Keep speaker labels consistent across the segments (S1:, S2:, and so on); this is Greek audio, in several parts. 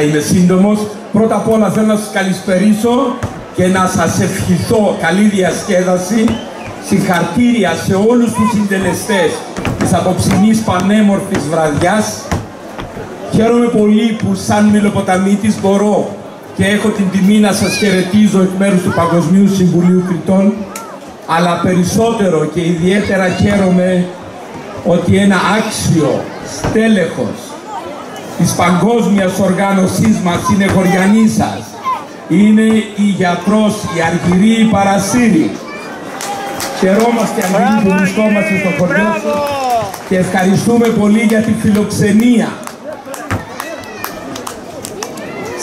S1: είμαι σύντομος. Πρώτα απ' όλα θέλω να σας καλησπερίσω και να σας ευχηθώ καλή διασκέδαση. Συγχαρτήρια σε όλους τους συντελεστές της απόψινής πανέμορφης βραδιάς. Χαίρομαι πολύ που σαν Μιλοποταμίτης μπορώ και έχω την τιμή να σας χαιρετίζω εκ μέρους του Παγκοσμίου Συμβουλίου Κριτών αλλά περισσότερο και ιδιαίτερα χαίρομαι ότι ένα άξιο στέλεχος της παγκόσμιας οργάνωσής μας είναι χωριανή σας. Είναι η γιατρός, η Αργυρή Παρασύρη. Χαιρόμαστε Αργυρή που βρισκόμαστε στο χωριό σας και ευχαριστούμε πολύ για τη φιλοξενία.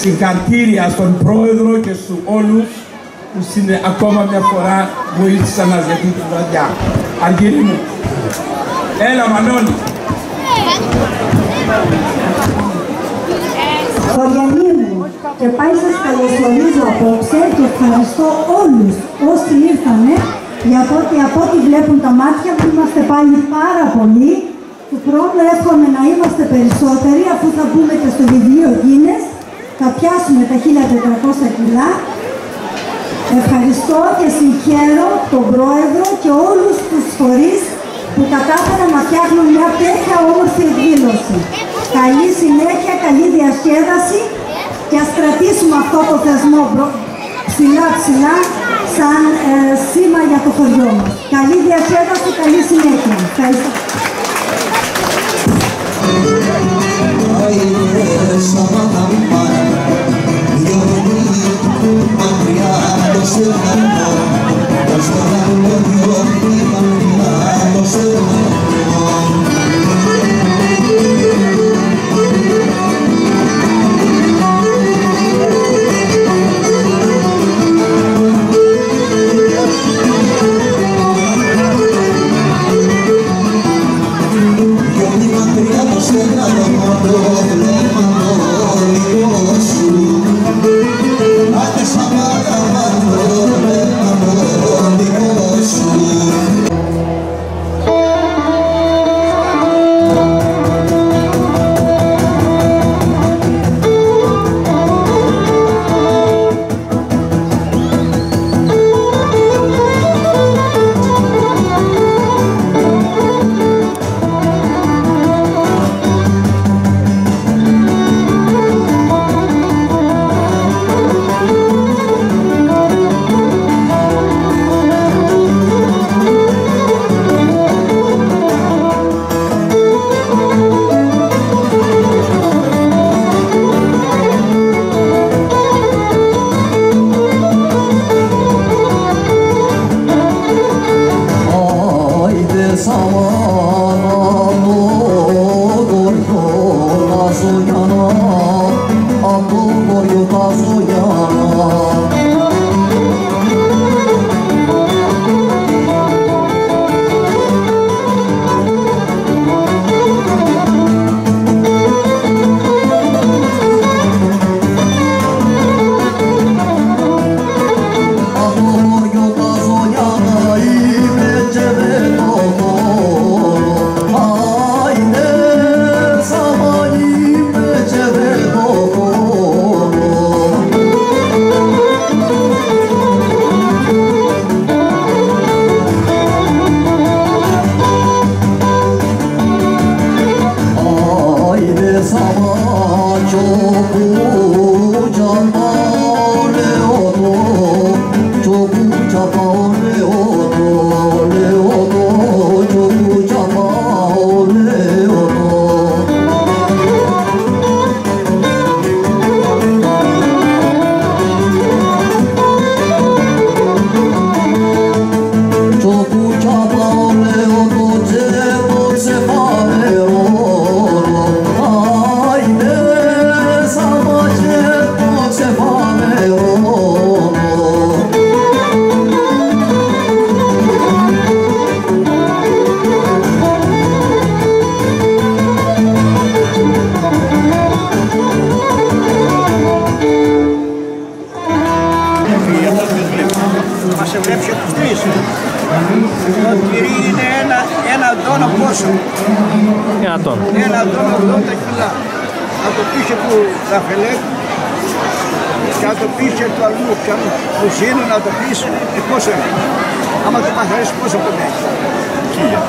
S1: Συγχαρητήρια στον Πρόεδρο και στους όλους που είναι ακόμα μια φορά βοήθησαν να για την βραδιά. Αργύρι μου. Έλα Μανώλη.
S2: Χωριανοί μου, και πάλι σας καλωσορίζω απόψε και ευχαριστώ όλους όσοι ήρθανε για ότι από ό,τι βλέπουν τα μάτια που είμαστε πάλι πάρα πολλοί. Του χρόνου εύχομαι να είμαστε περισσότεροι αφού θα μπούμε και στο βιβλίο Guinness, θα πιάσουμε τα 1400 κιλά. Ευχαριστώ και συγχαίρω τον Πρόεδρο και όλους τους φορείς που κατάφεραν να φτιάχνουν μια τέτοια όμορφη εκδήλωση. Καλή συνέχεια, καλή διασκέδαση και ας κρατήσουμε αυτό το θεσμό ψηλά ψηλά σαν ε, σήμα για το χωριό μας. Καλή διασκέδαση, καλή συνέχεια. Ευχαριστώ. Πόσο; Ένα τόνο. Ένα τόνο 80 κιλά.
S3: Από το πίσω του Ραφελέκ και από το πίσω του αλλού και από το ζήνου να το πεις ε, πόσο είναι; Άμα το παθαρείς πόσο ποτέ.
S4: Χίλια.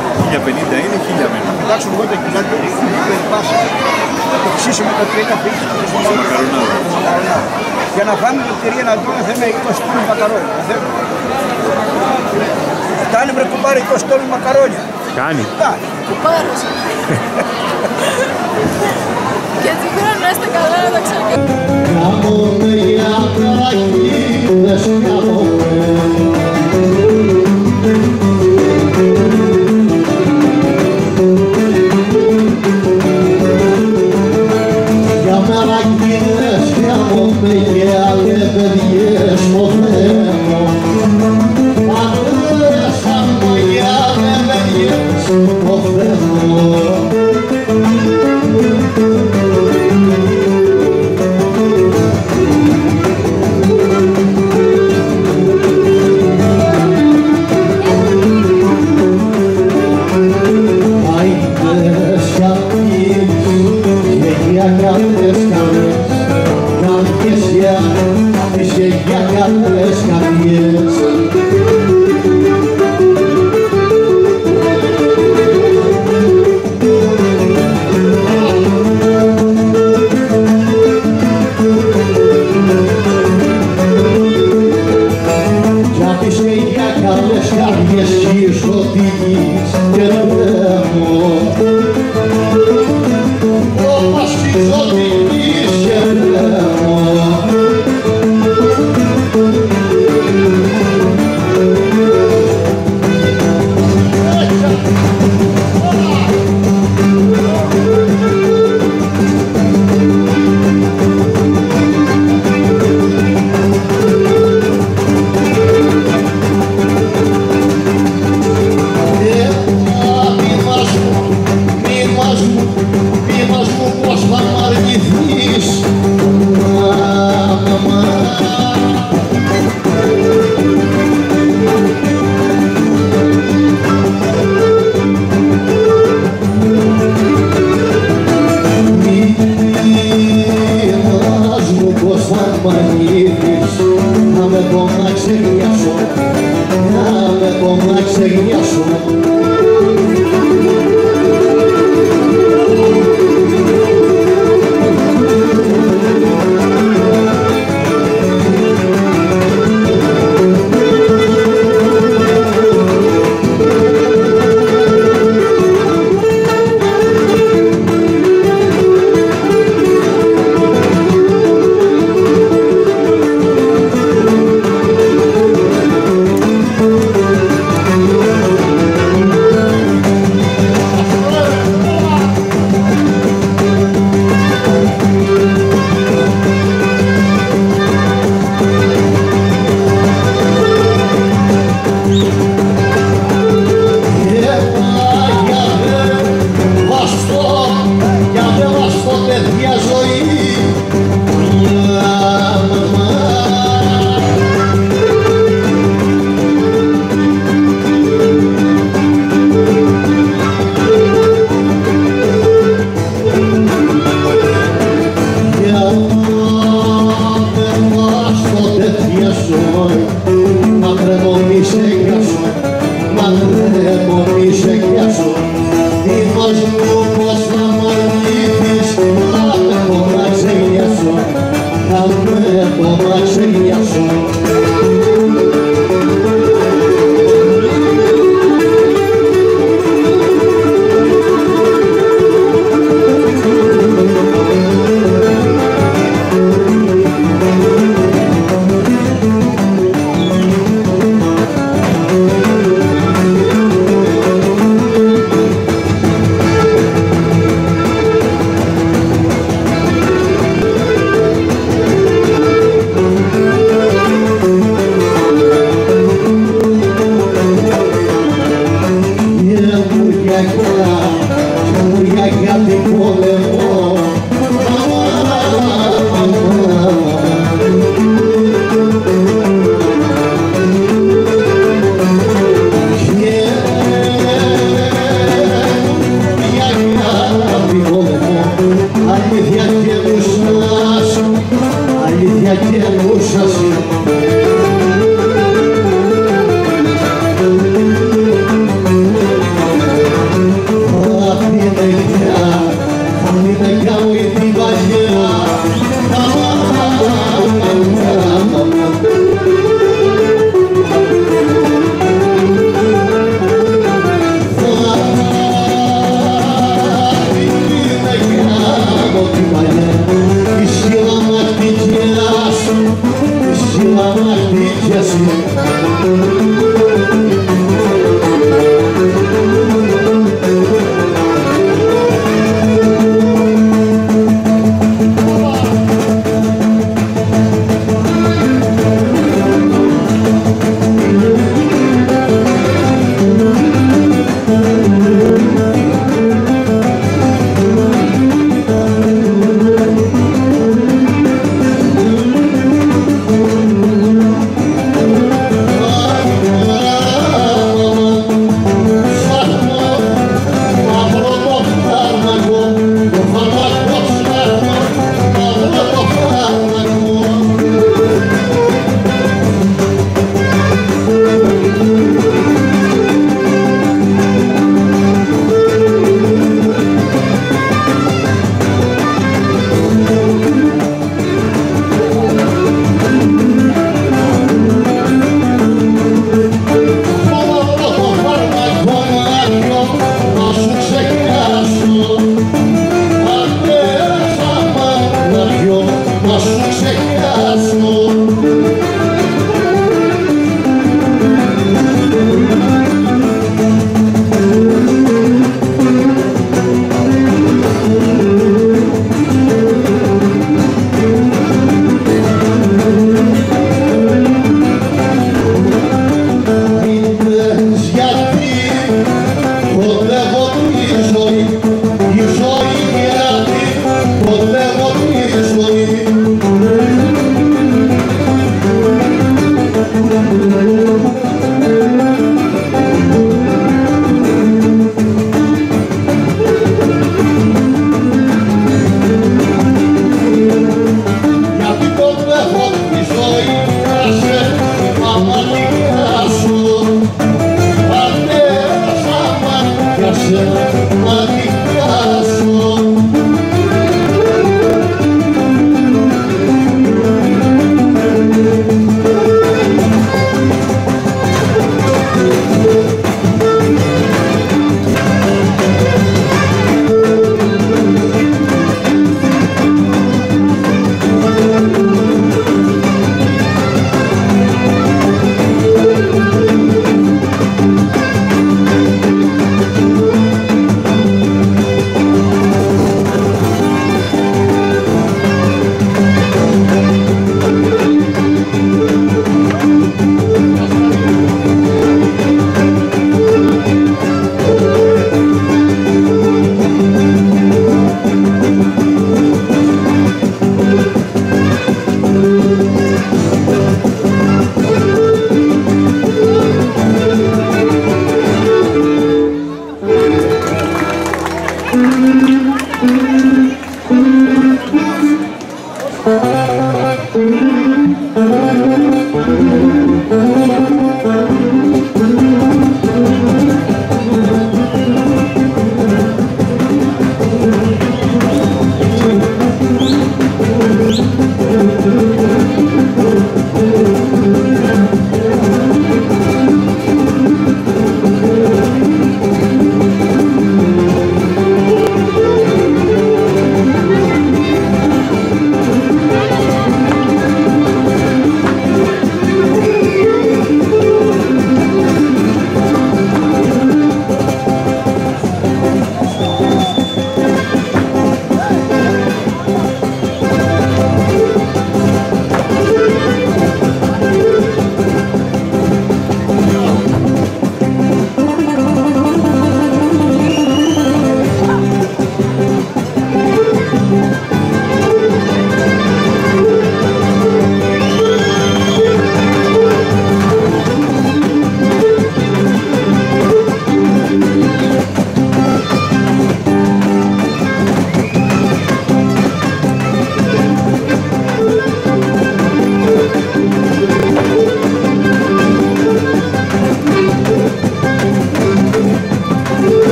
S4: 1050 είναι, χίλια μένα.
S3: Να πετάξουν 80 κιλά του περιπάσα. Το ψήσουμε τα 30 πίσω. Στο μακαρονάδο. Για να φάμε το τυρί 20 τόνου μακαρόνια. Να 20 τόνου μακαρόνια.
S4: Κάνει.
S3: Φτάνει.
S5: Κουμπάρος. Και τη χρόνο να είστε καλά να τα ξανακάνουμε. Εσύ εγγιά καλές καρδιές και ισοτιμής με κομμάτσια σου We around. Only I got the problem. noite Yeah.